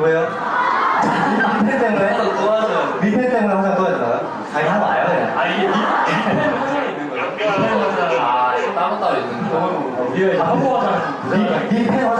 왜요? 밑에 때문에? 도와줘요. 밑에 때문에 항상 도와주나요? 아니, 한 와요, 그냥. 아 이게 립펜 화장이 있는 거예요? 립펜 화장. 아 이거 따로 따로 있는 거. 리얼 한국 화장. 밑에 화장